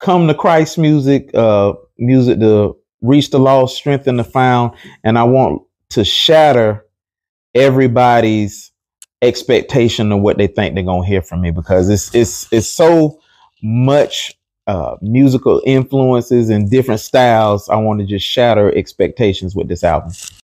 come to Christ music, uh, music to reach the lost, strengthen the found, and I want to shatter everybody's expectation of what they think they're gonna hear from me because it's it's it's so much uh, musical influences and different styles. I want to just shatter expectations with this album.